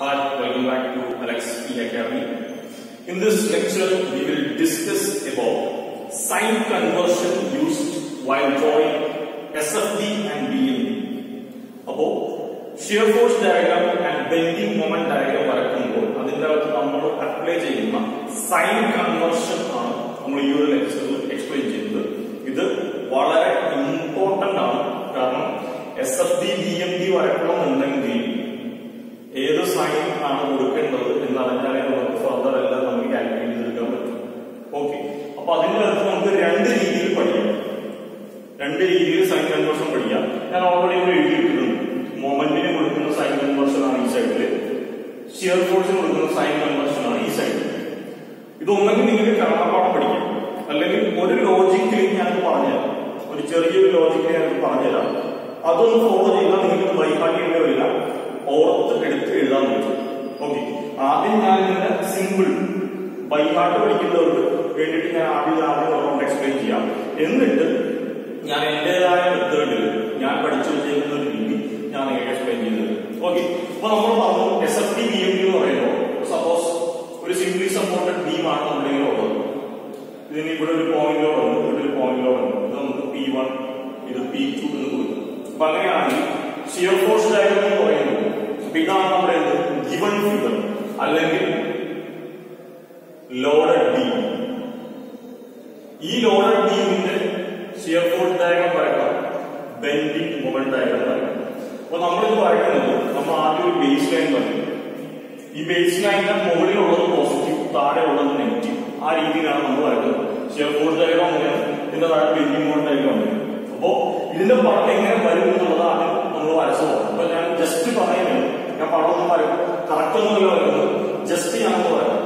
Hi, welcome back to Alex P Academy. In this lecture, we will discuss about sign conversion used while drawing SFD and BMD. അപ്പോൾ shear force diagram and bending moment diagram വരക്കുമ്പോൾ അതിന്റെ അകത്ത് നമ്മൾ apply ചെയ്യുന്ന sign conversion ആണ് നമ്മൾ ഈ ഒരു ലെക്ചറിൽ എക്സ്പ്ലെയിൻ ചെയ്യുന്നത് ഇത് വളരെ ആണ് കൊടുക്കേണ്ടത് എന്ന് അറിഞ്ഞാലേ നമുക്ക് ഫർദർ എല്ലാം നമുക്ക് കാൽക്കുലേറ്റ് ചെയ്തെടുക്കാൻ പറ്റും. ഓക്കെ അപ്പൊ അതിന്റെ അടുത്ത് നമുക്ക് രണ്ട് രീതിയിൽ പഠിക്കാം. രണ്ട് രീതിയിൽ സൈൻ കൺവേർഷൻ പഠിക്കാം. ഞാൻ ഓൾറെഡി ഇവിടെ എഴുതിയിട്ടുണ്ട്. മൊമെന്റിന് കൊടുക്കുന്ന സൈൻ കൺവേർഷൻ ആണ് ഈ സൈഡിൽ ഷിയർ ഫോഴ്സിന് കൊടുക്കുന്ന സൈൻ കൺവേർഷൻ ആണ് ഈ സൈഡിൽ ഇതൊന്നെങ്കിൽ നിങ്ങൾക്ക് കടമപ്പാടം പഠിക്കാം. അല്ലെങ്കിൽ ഒരു ലോജിക്കിൽ ഞാൻ പറഞ്ഞുതരാം. ഒരു ചെറിയൊരു ലോജിക്കിൽ ഞാൻ പറഞ്ഞുതരാം. അതൊന്ന് ഫോളോ ചെയ്താൽ നിങ്ങൾക്ക് ബൈഹാർട്ട് വരില്ല. ഓർത്ത് എടുത്ത് എഴുതാൻ പറ്റും. ഓക്കെ. ആദ്യം ഞാൻ ഇതിന്റെ സിമ്പിൾ ബൈ ഹാർട്ട് പഠിക്കുന്നവർക്ക് വേണ്ടിയിട്ട് ഞാൻ ആദ്യം ആദ്യം ഒരെണ്ണം എക്സ്പ്ലെയിൻ ചെയ്യാം. എന്നിട്ട് ഞാൻ എന്റേതായ മെത്തേഡിൽ ഞാൻ പഠിച്ചു വെച്ചിരിക്കുന്ന ഒരു രീതി ഞാൻ എക്സ്പ്ലെയിൻ ചെയ്തത് ഓക്കെ. അപ്പൊ നമ്മൾ പറഞ്ഞു S F T B M എന്ന് പറയുമ്പോൾ സപ്പോസ് ഒരു സിംപ്ലി സപ്പോർട്ടഡ് ബീമാണ് നമ്മളിങ്ങനെ ഉള്ളത്. ഇതിന് ഇവിടെ ഒരു പോയിന്റ് ഉണ്ട് ഇവിടെ ഒരു പോയിന്റ് ഉണ്ട്. ഇത് നമുക്ക് പി വൺ ഇത് പി ടു എന്ന് കൊടുക്കും. അപ്പൊ അങ്ങനെയാണെങ്കിൽ ഷിയർ ഫോഴ്സ് ഡയഗ്രം എന്ന് പറയുന്നത് ഇതാണ് നമ്മുടെ ഗിവൺ ഫിഗർ അല്ലെങ്കിൽ ലോഡഡ് ബീം ഈ ലോഡഡ് ബീമിന്റെ ഷിയർ ഫോഴ്സ് ഡയഗ്രം വരക്കാം ബെൻഡിങ് മൊമെന്റ് ഡയഗ്രം വരക്കാം അപ്പൊ നമ്മളിത് വരയ്ക്കുന്നത് നമ്മൾ ആദ്യം ഒരു ബേസ് ലൈൻ പറയും ഈ ബേസ് ലൈനിന്റെ മുകളിലുള്ളത് പോസിറ്റീവ് താഴെ ഉള്ളത് നെഗറ്റീവ് ആ രീതിയിലാണ് നമ്മൾ വരക്കുന്നത് ഷിയർ ഫോഴ്സ് ഡയഗ്രം അങ്ങനെയാണ് ഇതിന്റെ താഴെ ബെൻഡിങ് മൊമെന്റ് ഡയഗ്രം ഉണ്ട് അപ്പോ ഇതിന്റെ പടം എങ്ങനെ വരും എന്നുള്ളതാണ് നമ്മൾ വരച്ചു പോകാം അപ്പൊ ഞാൻ ജസ്റ്റ് പറയുന്നത് ഞാൻ പടം ഒന്നും കറക്റ്റ് ഒന്നുമല്ല വരുന്നത് ജസ്റ്റ് ഞാൻ പറയാം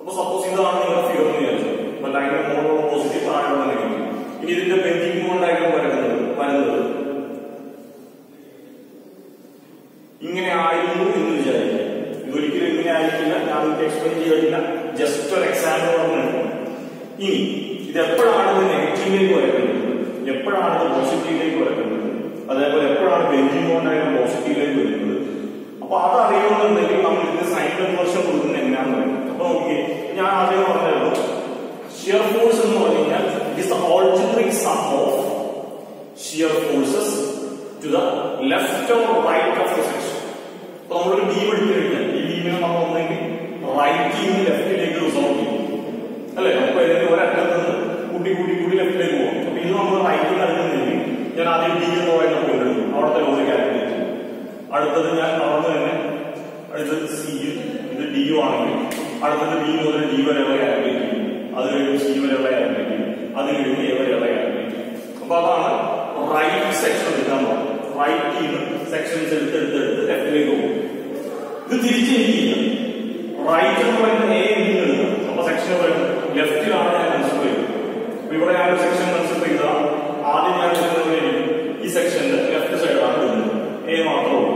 അപ്പൊ സപ്പോസ് ഇതാണ് ഇനി ഇതിന്റെ ബെൻഡിങ് മൊമെന്റ് ഡയഗ്രം വരുന്നത് വരുന്നത്. ഇങ്ങനെ ആയിരുന്നു എന്ന് വിചാരിക്കുക ഇങ്ങനെ ആയിരിക്കില്ല. ഞാൻ എക്സ്പ്ലെയിൻ ചെയ്തിട്ടില്ല. ജസ്റ്റ് ഒരു എക്സാമ്പിൾ പറഞ്ഞു ഇനി ഇത് എപ്പോഴാണ് നെഗറ്റീവിലേക്ക് വരേണ്ടത് എപ്പോഴാണ് ഇത് പോസിറ്റീവിലേക്ക് വരുന്നത്? അതേപോലെ എപ്പോഴാണ് ബെഞ്ചിങ് കൊണ്ടായാലും പോസിറ്റീവിലേക്ക് വരുന്നത്? അപ്പൊ അത് അറിയണമെന്നുണ്ടെങ്കിൽ നമ്മൾ ഇതിന്റെ സൈൻ കൺവേർഷൻ കൊടുക്കുന്നത് എങ്ങനെയാണെന്ന് പറയുന്നത് അപ്പൊ നോക്കി ഞാൻ ആദ്യം പറഞ്ഞല്ലോ ഷിയർ ഫോഴ്സ് എന്ന് പറഞ്ഞു കഴിഞ്ഞാൽ shear forces to the left or right of the section അപ്പൊ നമ്മളൊരു ബീം എടുത്തു കഴിഞ്ഞാൽ ഈ ബീമിനെ നമ്മൾ ഒന്നെങ്കിൽ റൈറ്റിൽ നിന്ന് ലെഫ്റ്റിലേക്ക് റിസോൾവ് ചെയ്യും. അല്ലെ? അപ്പൊ ഇതിന്റെ ഒരറ്റത്ത് നിന്ന് കൂട്ടി കൂട്ടി കൂട്ടി ലെഫ്റ്റിലേക്ക് പോകും. അപ്പൊ ഇത് നമ്മൾ റൈറ്റിൽ നടക്കുന്നെങ്കിൽ ഞാൻ ആദ്യം ഡി എന്ന് പറയുന്ന പോയിന്റ് എടുക്കും അവിടുത്തെ ലോഡ് കാൽക്കുലേറ്റ് അടുത്തത് ഞാൻ അവിടുന്ന് തന്നെ അടുത്തത് സി ഇത് ഡി യു ആണെങ്കിൽ അടുത്തത് ഡി മുതൽ ഡി വരെയുള്ള കാൽക്കുലേറ്റ് ചെയ്യും അത് കഴിഞ്ഞ് സി വരെയുള്ള കാൽക്കുലേറ്റ് ചെയ്യും അത് കഴിഞ്ഞ് എ വരെയുള്ള കാൽക്കുലേറ്റ് ചെയ്യും അപ്പൊ അതാണ് റൈറ്റ് സെക്ഷൻ എടുക്കാൻ പോകും റൈറ്റ് ടീം സെക്ഷൻസ് എടുത്ത് എടുത്ത് എടുത്ത് ലെഫ്റ്റിലേക്ക് പോകും. ഇത് തിരിച്ച് എനിക്ക് റൈറ്റ് എന്ന് പറയുന്നത് എ എന്ന് എടുക്കുക അപ്പൊ സെക്ഷൻ പറയുന്നത് ലെഫ്റ്റിലാണ് ഞാൻ കൺസിഡർ ചെയ്യുന്നത് അപ്പൊ ഇവിടെ ഞാൻ സെക്ഷൻ കൺസിഡർ ആദ്യം ഞാൻ ഈ സെക്ഷന്റെ ലെഫ്റ്റ് സൈഡാണ് എ മാത്രമേ ഉള്ളൂ.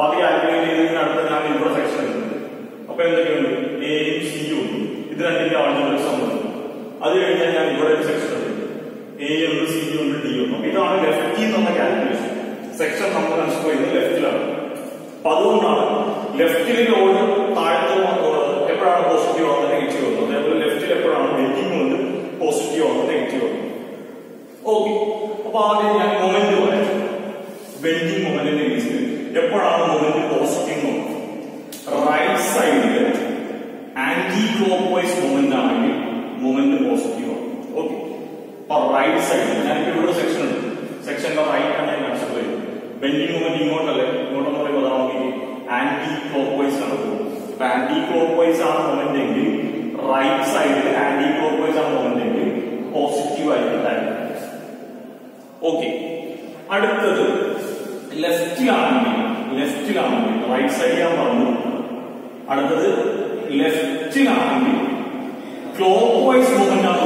ആദ്യം കാൽക്കുലേറ്റ് ചെയ്തതിന് ഞാൻ ഇവിടെ സെക്ഷൻ അപ്പൊ എന്തൊക്കെയുണ്ട്? എയും സിയും ഇത് രണ്ടിന്റെ ആളുകളുടെ സംബന്ധം അത് കഴിഞ്ഞാൽ ഞാൻ ഇവിടെ ഒരു സെക്ഷൻ എടുക്കും എ ഉണ്ട് സി ഉണ്ട് ഡി ഉണ്ട്. ഇതാണ് ലെഫ്റ്റ് എന്നുള്ള കാൽക്കുലേഷൻ സെക്ഷൻ നമ്മൾ കൺസിഡർ ലെഫ്റ്റിലാണ് അപ്പൊ അതുകൊണ്ടാണ് ലെഫ്റ്റിലെ താഴത്ത് വന്നുള്ളത് എപ്പോഴാണ് പോസിറ്റീവ് ആവുന്നത് ഓക്കെ. അപ്പൊ ആദ്യം ഞാൻ മൊമെന്റ് പറയാം. ബെൻഡിങ് മൊമെന്റിന്റെ കേസിൽ എപ്പോഴാണ് മൊമെന്റ് പോസിറ്റീവ് റൈറ്റ് സൈഡിൽ ആന്റി ക്ലോക്ക് വൈസ് മൊമെന്റ് ആണെങ്കിൽ മൊമെന്റ് പോസിറ്റീവ് ആണ്. ഓക്കെ അപ്പൊ റൈറ്റ് സൈഡിൽ ഞാനിപ്പോ ഇവിടെ സെക്ഷൻ ഉണ്ട്. സെക്ഷന്റെ റൈറ്റ് ആണ് ഞാൻ കൺസിഡർ ചെയ്യുന്നത് ബെൻഡിങ് മൊമെന്റ് ഇങ്ങോട്ടല്ലേ? ഇങ്ങോട്ടെന്ന് പറയുമ്പോൾ അതാണെങ്കിൽ ആന്റി ക്ലോക്ക് വൈസ് ആണ് അപ്പൊ ആന്റി ക്ലോക്ക് വൈസ് ആണ് മൊമെന്റ് എങ്കിൽ റൈറ്റ് സൈഡിൽ ആന്റി ക്ലോക്ക് വൈസ് ആണ് മൊമെന്റ് എങ്കിൽ പോസിറ്റീവ് ആയിരിക്കും. ഓക്കെ അടുത്തത്. ലെഫ്റ്റിലാണെങ്കിൽ ലെഫ്റ്റിലാണെങ്കിൽ റൈറ്റ് സൈഡ് ഞാൻ പറഞ്ഞു. അടുത്തത്. ലെഫ്റ്റിലാണെങ്കിൽ ക്ലോക്ക് വൈസ് മൂവ്മെന്റ് ആണ്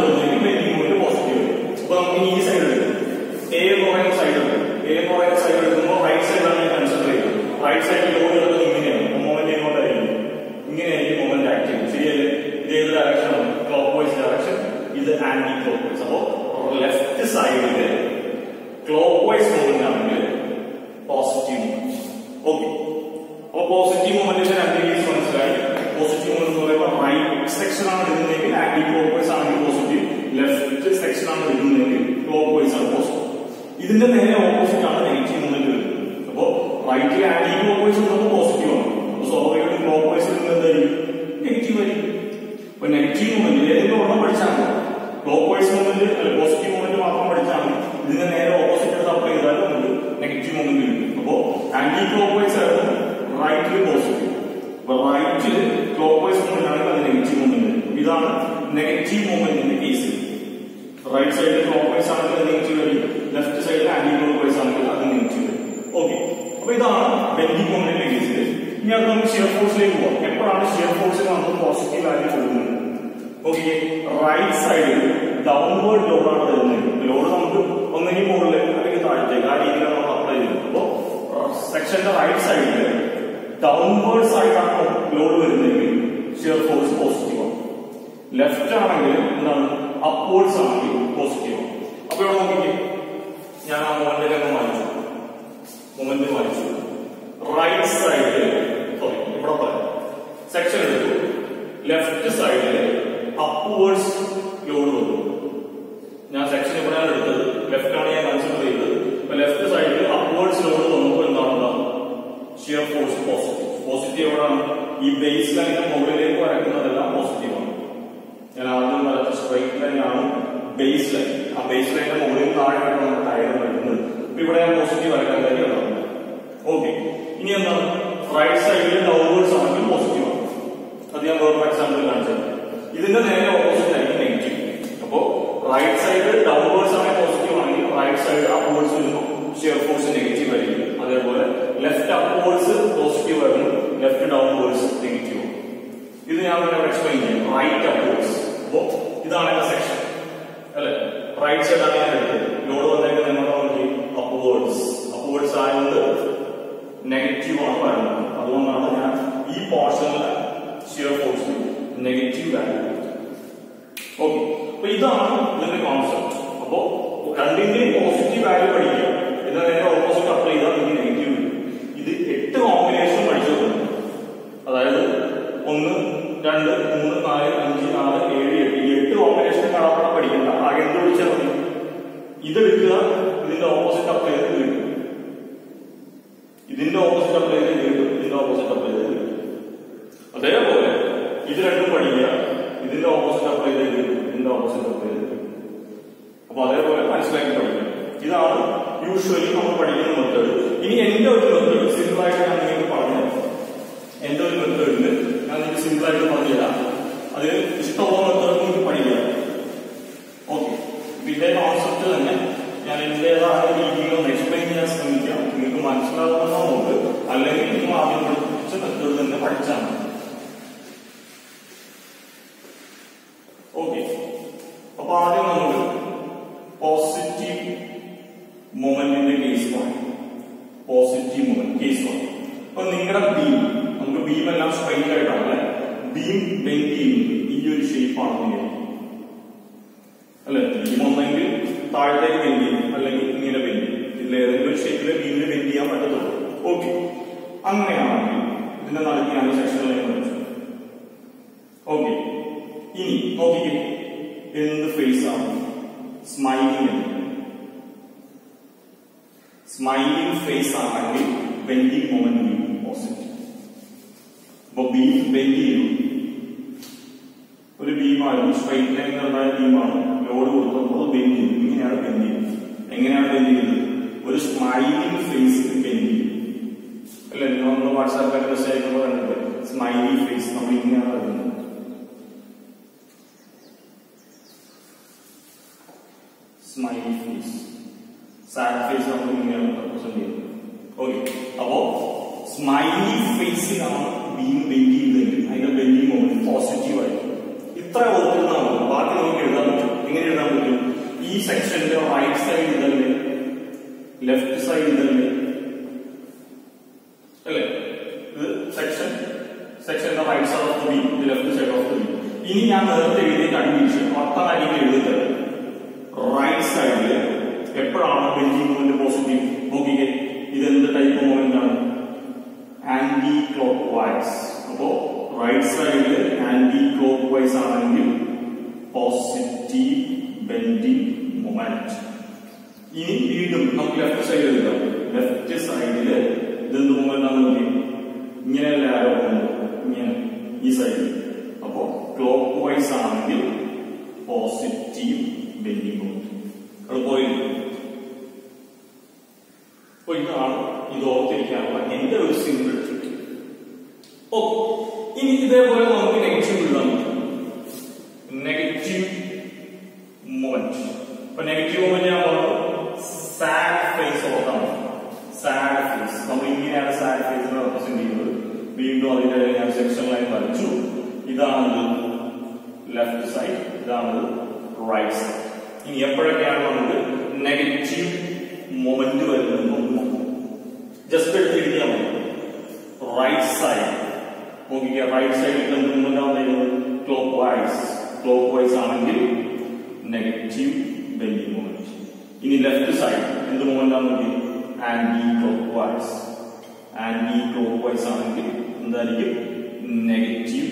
ആണ് വരുന്നതെങ്കിൽ ക്ലോക്ക് വൈസ് ആണ് പോസിറ്റീവ് ഇതിന്റെ നേരെ ഓപ്പോസിറ്റ് ആണ് നെഗറ്റീവ് മൂവ്മെന്റ് വരുന്നത്. അപ്പോ റൈറ്റിൽ ആന്റി ക്ലോക്ക് വൈസ് നമുക്ക് പോസിറ്റീവ് ആണ്. അപ്പൊ സ്വാഭാവികമായിട്ട് ക്ലോക്ക് വൈസ് എന്തായിരിക്കും നെഗറ്റീവ് ആയിരിക്കും. അപ്പൊ നെഗറ്റീവ് മൂവ്മെന്റ് ഏതെങ്കിലും ഒരെണ്ണം പഠിച്ചാൽ ക്ലോക്ക് വൈസ് മൂവ്മെന്റ് അല്ലെങ്കിൽ പോസിറ്റീവ് മൂവ്മെന്റ് മാത്രം പഠിച്ചാണ് ഇതിന്റെ നേരെ ഓപ്പോസിറ്റ് ചെയ്താൽ നമുക്ക് നെഗറ്റീവ് മൂവ്മെന്റ് കിട്ടും അപ്പോ ആന്റി ക്ലോക്ക് റൈറ്റ് സൈഡിൽ ക്ലോക്ക് വൈസ് ആണെങ്കിൽ അത് നെഗറ്റീവ് വരും ലെഫ്റ്റ് സൈഡിൽ ആന്റി ക്ലോക്ക് വൈസ് ആണെങ്കിൽ അത് നെഗറ്റീവ് വരും ഓക്കെ അപ്പൊ ഇതാണ് ബെൻഡിംഗ് മൂവ്മെന്റിന്റെ കേസ് ഇനി അത് നമുക്ക് ഷിയർ ഫോഴ്സിലേക്ക് പോകാം എപ്പോഴാണ് ഷിയർ ഫോഴ്സിൽ നമുക്ക് പോസിറ്റീവ് വാല്യൂ കൊടുക്കുന്നത്? ഓക്കെ റൈറ്റ് സൈഡിൽ ഡൗൺവേർഡ് ലോഡാണ് തരുന്നത് ലോഡ് നമുക്ക് ഒന്നെങ്കിൽ മുകളിൽ അല്ലെങ്കിൽ താഴത്തേക്ക് ആ രീതിയിലാണ് നമ്മൾ അപ്ലൈ ചെയ്യുന്നത്. അപ്പോ സെക്ഷന്റെ റൈറ്റ് സൈഡിൽ ഡൗൺവേർഡ് സൈഡാണ് ലോഡ് വരുന്നതെങ്കിൽ ഷിയർ ഫോഴ്സ് പോസിറ്റീവ് ആണ്. ലെഫ്റ്റ് ആണെങ്കിൽ എന്താണ്? അപ്വേർഡ്സ് ആണെങ്കിൽ പോസിറ്റീവ് ആണ് അപ്പൊ ഇവിടെ നോക്കിക്കേ. ഞാൻ ആ മൊമെന്റ് അങ്ങ് വായിച്ചു. മൊമെന്റ് വായിച്ചു. റൈറ്റ് സൈഡിൽ സോറി ഇവിടെ പറയാം. സെക്ഷൻ എടുത്തു. ലെഫ്റ്റ് സൈഡിൽ അപ്വേർഡ്സ് ലോഡ് വന്നു. ഞാൻ സെക്ഷൻ ഇവിടെയാണ് എടുത്തത്? ലെഫ്റ്റ് ആണ് ഞാൻ കൺസിഡർ ചെയ്തത്. അപ്പൊ ലെഫ്റ്റ് സൈഡിൽ അപ്വേർഡ്സ് ലോഡ് വന്നപ്പോൾ എന്താണ് ഷിയർ ഫോഴ്സ് പോസിറ്റീവ് പോസിറ്റീവ് എവിടെയാണ് ഈ ബേസ് ലൈനിന്റെ മുകളിലേക്ക് വരക്കുന്നതെല്ലാം പോസിറ്റീവ് ആണ്. ഞാൻ ആദ്യം വരച്ച സ്ട്രൈറ്റ് ലൈൻ ആണ് ബേസ് ലൈൻ ആ ബേസ് ലൈനിന്റെ മുകളിൽ താഴെയാണ് നമ്മൾ ടയർ വരുന്നത്. അപ്പൊ ഇവിടെ ഞാൻ പോസിറ്റീവ് വരക്കാൻ കാര്യം ഓക്കെ ഇനി എന്താണ്? റൈറ്റ് സൈഡിൽ ഡൗൺവേർഡ്സ് ആണെങ്കിൽ പോസിറ്റീവ് ആണ്. അത് ഞാൻ വേറൊരു എക്സാമ്പിൾ കാണിച്ചത്. ഇതിന്റെ നേരെ ഓപ്പോസിറ്റ് ആയിരിക്കും നെഗറ്റീവ് അപ്പോ റൈറ്റ് സൈഡ് ഡൗൺവേർഡ്സ് ആണെങ്കിൽ പോസിറ്റീവ് ആണെങ്കിൽ റൈറ്റ് സൈഡ് അപ്വേർഡ്സ് വരുമ്പോൾ ഷിയർ ഫോഴ്സ് നെഗറ്റീവ് ആയിരിക്കും. അതേപോലെ ലെഫ്റ്റ് അപ്വേർഡ്സ് പോസിറ്റീവ് ആയിരുന്നു ലെഫ്റ്റ് ഡൗൺവേർഡ്സ് നെഗറ്റീവ് ഇത് ഞാൻ എക്സ്പ്ലെയിൻ ചെയ്യും. റൈറ്റ് അപ്വേർഡ്സ് അപ്പോ ഇതാണ് എന്റെ സെക്ഷൻ അല്ലെ? റൈറ്റ് സൈഡ് ആണ് ഞാൻ ലോഡ് വന്നേക്ക് നിങ്ങൾ നോക്കി അപ്വേർഡ്സ് അപ്വേർഡ്സ് ആയതുകൊണ്ട് നെഗറ്റീവ് ആണ് വരുന്നത് അതുകൊണ്ടാണ് ഞാൻ ഈ പോർഷനിലെ shear force negative value okay അപ്പൊ ഇതാണ് ഇതിന്റെ കോൺസെപ്റ്റ് അപ്പോ രണ്ടിന്റെയും പോസിറ്റീവ് വാല്യൂ പഠിക്കുക. എന്നാൽ നേരെ ഓപ്പോസിറ്റ് അപ്ലൈ ചെയ്താൽ നിങ്ങൾക്ക് നെഗറ്റീവ് ഞാൻ പറഞ്ഞു തരാം അത് ഇഷ്ടമുള്ളവർക്ക് പഠിക്കാം ഓക്കെ ഇതിന്റെ കോൺസെപ്റ്റ് തന്നെ ഞാൻ എന്റേതായ രീതിയിൽ ഒന്ന് എക്സ്പ്ലെയിൻ ചെയ്യാൻ ശ്രമിക്കാം. നിങ്ങൾക്ക് മനസ്സിലാവുന്ന നോക്ക് അല്ലെങ്കിൽ നിങ്ങൾ ആദ്യം കുറച്ച് മെത്തേഡ് തന്നെ പഠിച്ചാൽ മതി. ഓക്കെ അപ്പൊ ആദ്യം നമ്മൾ പോസിറ്റീവ് മൊമെന്റിന്റെ കേസ് പറയും. പോസിറ്റീവ് മൊമെന്റ് കേസ് പറയും. അപ്പൊ നിങ്ങളുടെ ബീം നമുക്ക് ബീം എല്ലാം സ്ട്രൈറ്റ് ആയിട്ടാണ് ബീം ബെൻഡ് ചെയ്യുന്നത് ഈ ഒരു ഷേപ്പാണ് നിങ്ങൾ അല്ലെ? ബീം ഒന്നെങ്കിൽ താഴത്തേക്ക് ബെൻഡ് ചെയ്യും അല്ലെങ്കിൽ ഇങ്ങനെ ബെൻഡ് ചെയ്യും. ഏതെങ്കിലും ഒരു ഷേപ്പിലെ ബീമിന് ബെൻഡ് ചെയ്യാൻ പറ്റത്തുള്ളൂ. ഓക്കെ അങ്ങനെയാണെങ്കിൽ ഇതിന്റെ ഞാൻ സെക്ഷൻ ഓക്കെ ഇനി നോക്കിക്കേ. എന്ത് ഫേസ് ആണ്? സ്മൈലിംഗ് സ്മൈലിംഗ് ഫേസ് ആണെങ്കിൽ ബെൻഡിങ് മൊമെന്റ് പോസിറ്റീവ് അപ്പൊ ബീം ബെൻഡ് ചെയ്തു. ഒരു ബീമായിരുന്നു സ്ട്രൈറ്റ് ലൈൻ ഉണ്ടായ ബീമാണ് ലോഡ് കൊടുത്തപ്പോൾ ബെൻഡ് ചെയ്തു ഇങ്ങനെയാണ് ബെൻഡ് ചെയ്യുന്നത്? എങ്ങനെയാണ് ബെൻഡ് ചെയ്യുന്നത്? ഒരു സ്മൈലിംഗ് ഫേസ് ബെൻഡ് ചെയ്യും അല്ലെ? നമ്മൾ വാട്സാപ്പിൽ മെസ്സേജ് അയക്കുമ്പോൾ കണ്ടിട്ട് സ്മൈലി ഫേസ് നമ്മൾ ഇങ്ങനെയാണ് വരുന്നത് സ്മൈലി ഫേസ് സാഡ് ഫേസ് നമ്മൾ ഇങ്ങനെയാണ് റെപ്രസെന്റ് ചെയ്യുന്നത്. ഓക്കെ അപ്പോ സ്മൈലി ഫേസിലാണ് ബീം ബെൻഡ് ചെയ്തതെങ്കിൽ അതിന്റെ ബെൻഡിങ് മൊമെന്റ് പോസിറ്റീവ് ആയിരിക്കും ഇത്ര ഓർത്തിരുന്നാൽ മതി ബാക്കി നമുക്ക് എഴുതാൻ പറ്റും. എങ്ങനെ എഴുതാൻ പറ്റും. ഈ സെക്ഷന്റെ റൈറ്റ് സൈഡ് ഇതല്ലേ? ലെഫ്റ്റ് സൈഡ് ഇതല്ലേ? അല്ലേ? ഇത് സെക്ഷൻ സെക്ഷന്റെ റൈറ്റ് സൈഡ് ഓഫ് ബി ഇത് ലെഫ്റ്റ് സൈഡ് ഓഫ് ബി ഇനി ഞാൻ നേരത്തെ എഴുതിയ കണ്ടീഷൻ മൊത്തമായിട്ട് എഴുതുക റൈറ്റ് സൈഡിൽ എപ്പോഴാണ് ബെഞ്ചിങ് മൂവ്മെന്റ് പോസിറ്റീവ് നോക്കിക്കേ. ഇതെന്ത് ടൈപ്പ് മൂവ്മെന്റ് ആണ്? ആന്റി ക്ലോക്ക് വൈസ് അപ്പോ റൈറ്റ് സൈഡിൽ ആന്റി ക്ലോക്ക് വൈസ് ആണെങ്കിൽ പോസിറ്റീവ് ബെൻഡിങ് മൊമെന്റ് ഇനി വീണ്ടും നമുക്ക് ലെഫ്റ്റ് സൈഡിൽ എഴുതാം ലെഫ്റ്റ് സൈഡിൽ ഇതെന്ത് മൊമെന്റ് ആണ് നോക്കി ഇങ്ങനെയല്ല ആരോ ഇങ്ങനെ ഈ സൈഡിൽ അപ്പോ ക്ലോക്ക് വൈസ് ആണെങ്കിൽ പോസിറ്റീവ് ബെൻഡിങ് മൊമെന്റ് പോയില്ല? അപ്പൊ ഇതാണ് ഇത് ഓർത്തിരിക്കാനുള്ള എന്റെ ഒരു സിമ്പിൾ ട്രിക്ക് ഓക്കെ. ഇതേപോലെ നമുക്ക് നെഗറ്റീവ് എഴുതാൻ പറ്റും നെഗറ്റീവ് മൊമെന്റ് അപ്പൊ നെഗറ്റീവ് മൊമെന്റ് ഞാൻ പറഞ്ഞു സാഡ് ഫേസ് ഓർത്താണ് സാഡ് ഫേസ് നമ്മൾ ഇങ്ങനെയാണ് സാഡ് ഫേസിനെ റെപ്രസെന്റ് ചെയ്യുന്നത്. വീണ്ടും അതിന്റെ ഞാൻ സെക്ഷൻ ലൈൻ വരച്ചു ഇതാണ് ലെഫ്റ്റ് സൈഡ് ഇതാണ് റൈറ്റ് സൈഡ് ഇനി എപ്പോഴൊക്കെയാണ് നമുക്ക് നെഗറ്റീവ് മൊമെന്റ് വരുന്നത് ജസ്റ്റ് എടുത്ത് എഴുതിയാൽ റൈറ്റ് സൈഡ് നോക്കിക്കുക റൈറ്റ് സൈഡിൽ മൊമെന്റ് ആണ് ക്ലോക്ക് വൈസ് ക്ലോക്ക് വൈസ് ആണെങ്കിൽ നെഗറ്റീവ് ബെൻഡിങ് മൊമെന്റ് ഇനി ലെഫ്റ്റ് സൈഡ് എന്ത് മൊമെന്റ് ആണ് anti clock vice anti clock vice ആണെങ്കിൽ എന്തായിരിക്കും നെഗറ്റീവ്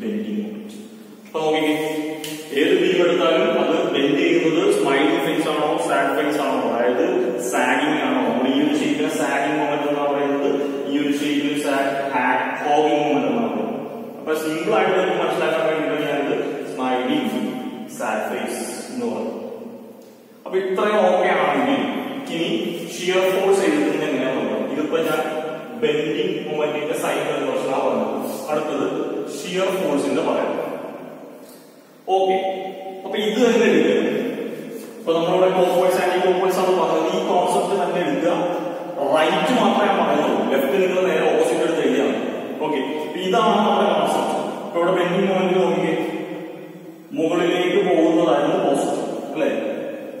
ബെൻഡിങ് മൊമെന്റ് അപ്പൊ നോക്കിക്കേ ഏത് ബീം എടുത്താലും അത് ബെൻഡ് ചെയ്യുന്നത് സ്മൈലിംഗ് ഫേസ് ആണോ സാഡ് ഫേസ് ആണോ? അതായത് സാഗിങ് ആണോ? നമ്മൾ ഈ ഒരു ഷേപ്പിന് സാഗിങ് ഷിയർ ഫോഴ്സിന്റെ പറയുന്നത് ഓക്കെ അപ്പൊ ഇത് തന്നെ ഇപ്പൊ നമ്മളിവിടെ കോപ്പേഴ്സ് ആന്റി കോപ്പേഴ്സ് ആണ് പറഞ്ഞത്. ഈ കോൺസെപ്റ്റ് തന്നെ എടുക്കുക റൈറ്റ് മാത്രമേ പറയുന്നുള്ളൂ. ലെഫ്റ്റ് നിങ്ങൾ നേരെ ഓപ്പോസിറ്റ് എടുത്ത് എഴുതിയാണ് ഓക്കെ ഇതാണ് നമ്മുടെ കോൺസെപ്റ്റ് ഇപ്പൊ ഇവിടെ ബെൻഡിങ് പോയിന്റ് നോക്കിയേ മുകളിലേക്ക് പോകുന്നതായിരുന്നു പോസിറ്റീവ് അല്ലെ?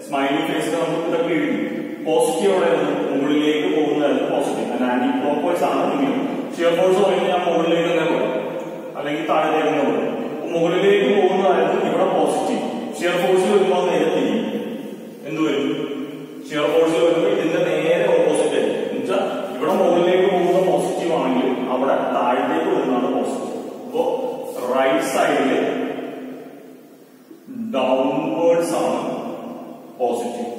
സ്മൈലി ഫേസ് നമുക്ക് ഇതൊക്കെ എഴുതി. പോസിറ്റീവ് അവിടെ മുകളിലേക്ക് പോകുന്നതായിരുന്നു പോസിറ്റീവ് ആന്റി ക്ലോക്ക്വൈസ് ആണ് ഷിയർ ഫോഴ്സ് പറയുന്നത് ഞാൻ മുകളിലേക്ക് തന്നെ പോകും അല്ലെങ്കിൽ താഴെ മുകളിലേക്ക് പോകുന്നതായിരുന്നു ഇവിടെ പോസിറ്റീവ് ഷിയർ ഫോഴ്സ് വരുമ്പോൾ നേരെ എന്ത് വരും? ഷിയർ ഫോഴ്സ് വരുമ്പോൾ ഇതിന്റെ നേരെ ഓപ്പോസിറ്റ് ആയിരിക്കും. എന്നുവെച്ചാൽ ഇവിടെ മുകളിലേക്ക് പോകുന്ന പോസിറ്റീവ് ആണെങ്കിൽ അവിടെ താഴത്തേക്ക് വരുന്നതാണ് പോസിറ്റീവ് അപ്പോ റൈറ്റ് സൈഡിൽ ഡൗൺവേർഡ്സ് ആണ് പോസിറ്റീവ്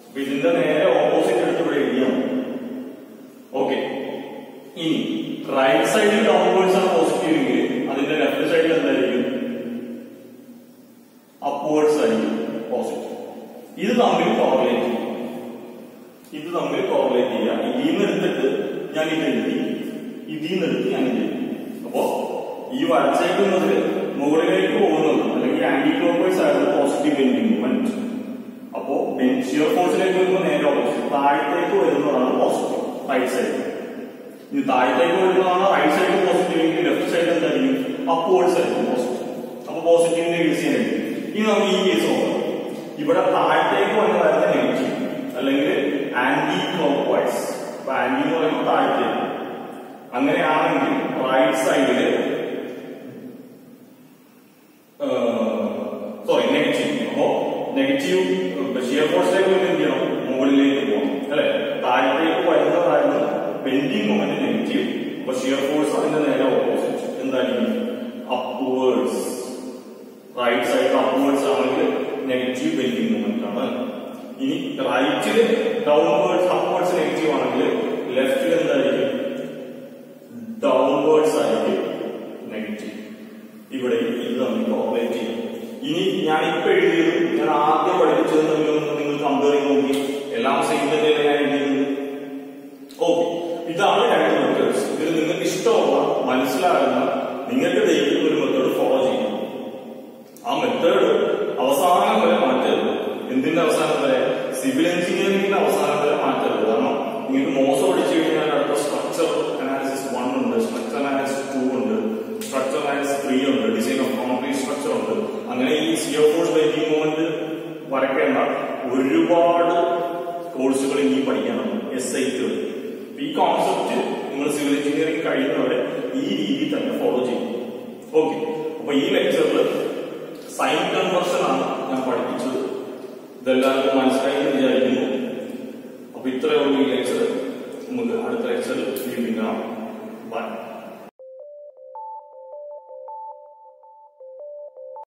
അപ്പൊ ഇതിന്റെ നേരെ ഓപ്പോസിറ്റ് എടുത്ത് ഇവിടെ എഴുതിയാൽ ഓക്കെ ഇനി റൈറ്റ് സൈഡിൽ ഡൗൺവേർഡ്സ് ആണ് പോസിറ്റീവ് എങ്കിൽ അതിന്റെ ലെഫ്റ്റ് സൈഡിൽ എന്തായിരിക്കും അപ്വേർഡ്സ് ആയിരിക്കും പോസിറ്റീവ് ഇത് തമ്മിൽ കോറിലേറ്റ് ചെയ്യും. ഇത് തമ്മിൽ കോറിലേറ്റ് ചെയ്യാം ഇതിൽ നിന്ന് എടുത്തിട്ട് ഞാൻ ഇത് എഴുതി. ഇതിൽ നിന്ന് എടുത്ത് ഞാൻ ഇത് എഴുതി. അപ്പോ ഈ വരച്ചേക്കുന്നത് മുകളിലേക്ക് പോകുന്നത് അല്ലെങ്കിൽ ആന്റി ക്ലോക്ക് വൈസ് ആയിരുന്നു പോസിറ്റീവ് ബെൻഡിങ് മൂവ്മെന്റ് അപ്പോ ഷിയർ ഫോഴ്സിലേക്ക് വരുമ്പോൾ നേരെ ഓപ്പോസിറ്റ് താഴത്തേക്ക് വരുന്നതാണ് പോസിറ്റീവ് റൈറ്റ് സൈഡ് ഇനി താഴത്തേക്ക് വരുന്നതാണ് റൈറ്റ് സൈഡ് പോസിറ്റീവ് എങ്കിൽ ലെഫ്റ്റ് സൈഡ് എന്തായിരിക്കും? അപ്പോൾ സൈഡ് പോസിറ്റീവ് അപ്പൊ പോസിറ്റീവിന്റെ യൂസ് ആയിരിക്കും ഇനി നമുക്ക് ഈ കേസ് നോക്കാം. ഇവിടെ താഴത്തേക്ക് വന്നതായിരുന്നു നെഗറ്റീവ്. അല്ലെങ്കിൽ ആന്റി ക്ലോക്ക് വൈസ് അപ്പൊ ആന്റി എന്ന് പറയുമ്പോൾ താഴത്തേക്ക് അങ്ങനെയാണെങ്കിൽ റൈറ്റ് സൈഡിൽ സോറി നെഗറ്റീവ് അപ്പോ നെഗറ്റീവ് ഷിയർ ഫോഴ്സിലേക്ക് വേണ്ടി ഒരുപാട് കോഴ്സുകൾ ഇനി പഠിക്കണം എസ് ഐ ടി ഈ കോൺസെപ്റ്റ് നിങ്ങൾ സിവിൽ എഞ്ചിനീയറിംഗ് കഴിയുന്നവരെ ഈ രീതി തന്നെ ഫോളോ ചെയ്യും ഓക്കെ അപ്പൊ ഈ ലെക്ചറിൽ സൈൻ കൺവേർഷൻ ആണ് ഞാൻ പഠിപ്പിച്ചത്. ഇതെല്ലാവർക്കും മനസ്സിലായി എന്ന് വിചാരിക്കുന്നു. അപ്പൊ ഇത്രയുള്ള ഈ ലെക്ചർ നമുക്ക് അടുത്ത ലെക്ചറിൽ വീണ്ടും ബൈ